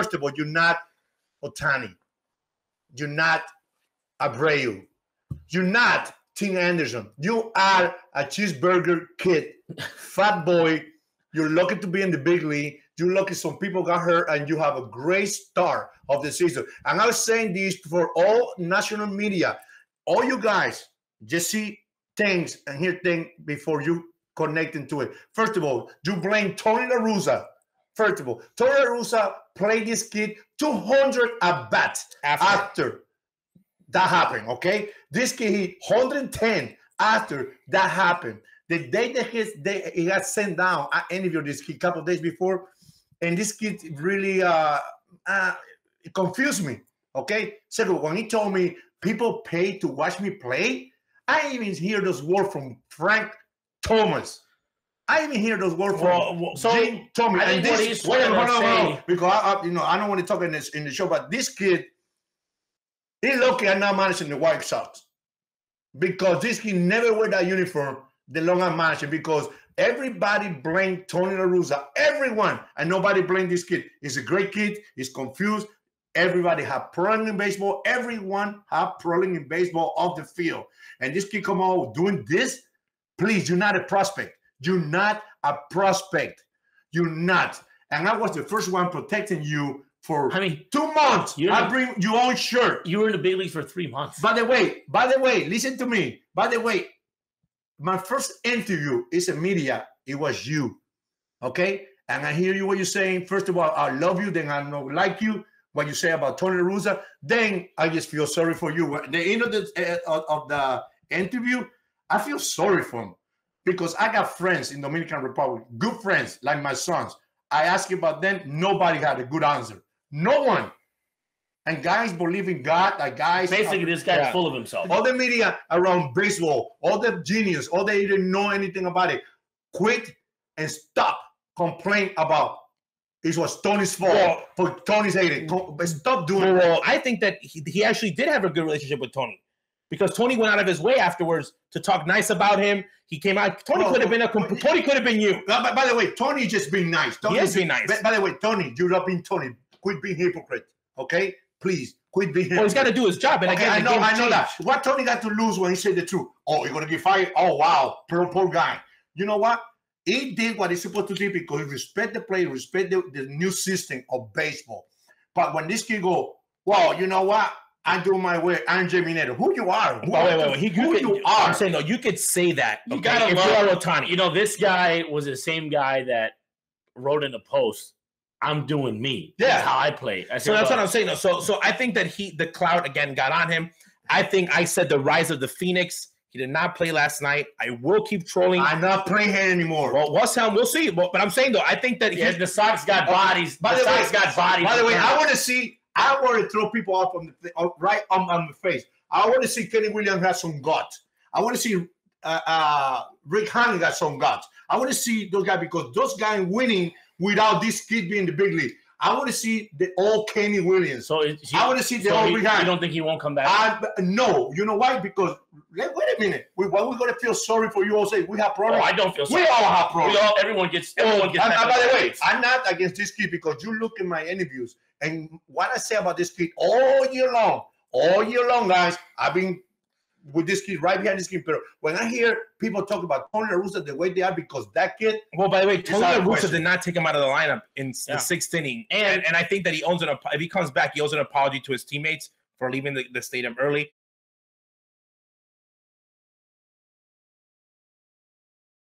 first of all, you're not Ohtani. You're not Abreu. You're not Tim Anderson. You are a cheeseburger kid, fat boy. You're lucky to be in the big league. You're lucky some people got hurt, and you have a great start of the season. And I was saying this for all national media, all you guys, just see things and hear things before you connecting to it. First of all, you blame Tony La Russa. First of all, Tony La Russa played this kid 200 at bats after. after that happened. Okay, this kid hit 110 after that happened. The day that he, they, he got sent down, I interviewed this kid a couple days before, and this kid really uh, uh, confused me. Okay, so when he told me people pay to watch me play, I even hear those words from Frank Thomas. I even hear those words well, from well, so Jim Thomas. and this, wait, hold on, hold on, because I, I, you know I don't want to talk in this in the show, but this kid, he's lucky I'm not managing the White Sox because this kid never wear that uniform the long I'm managing because everybody blamed Tony La Russa, everyone, and nobody blamed this kid. He's a great kid. He's confused. Everybody have problem in baseball. Everyone have problem in baseball off the field. And this kid come out doing this. Please, you're not a prospect. You're not a prospect. You're not. And I was the first one protecting you for I mean two months. I bring your own shirt. You were in the big league for three months. By the way, by the way, listen to me. By the way, my first interview is a media. It was you. Okay? And I hear you what you're saying. First of all, I love you, then I don't like you what you say about Tony La Russa, then I just feel sorry for you. At the end of the uh, of the interview, I feel sorry for him because I got friends in Dominican Republic, good friends like my sons. I asked about them, nobody had a good answer. No one. And guys believe in God. Like guys, basically, this guy's yeah. full of himself. All the media around baseball, all the genius, all they didn't know anything about it. Quit and stop complaining about it was Tony's fault well, for Tony's hating. Stop doing well, I think that he, he actually did have a good relationship with Tony because Tony went out of his way afterwards to talk nice about him. He came out. Tony could have been a Tony could have been you. By, by, the way, Tony just being nice. Tony he has been nice. By, by, the way, Tony, you're not being Tony. Quit being hypocrite. Okay, please quit being. Hypocrite. Well, he's got to do his job. And okay, I know, I know changed. that. What Tony got to lose when he said the truth? Oh, you're gonna get fired. Oh wow, poor poor guy. You know what? He did what he's supposed to do because he respect the play, respect the, the new system of baseball. But when this kid go, well, you know what? I do my way. I'm Jamie Nato. Who you are? Who, wait, wait, wait. He, who you, you are? I'm saying no. You could say that. Okay? You gotta if love, Ohtani. You know, this guy was the same guy that wrote in the post. I'm doing me. Yeah, that's how I play. I so that's what I'm saying. No, so, so I think that he, the cloud again, got on him. I think I said the rise of the Phoenix. He did not play last night. I will keep trolling. I'm not playing here anymore. Well, West Ham, we'll see. But, but I'm saying though, I think that yeah, the Sox got bodies. By the, the Sox way, got bodies. By the way, I want to see. I want to throw people off on the right on, on the face. I want to see Kenny Williams have some guts. I want to see uh, uh, Rick Hahn got some guts. I want to see those guys because those guys winning without this kid being the big league. I want to see the old Kenny Williams. So he, I want to see the so old he, You don't think he won't come back? I, no, you know why? Because wait a minute. We, why we gonna feel sorry for you all? Say we have problems. Oh, I don't feel sorry. We all have problems. We all, everyone gets. Everyone gets. And, and by the way, I'm not against this kid because you look in my interviews and what I say about this kid all year long, all year long, guys. I've been with this kid right behind this kid. But when I hear people talk about Tony La Russa the way they are, because that kid. Well, by the way, Tony La Russa did not take him out of the lineup in yeah. the sixth inning, and and I think that he owns an if he comes back, he owes an apology to his teammates for leaving the, the stadium early.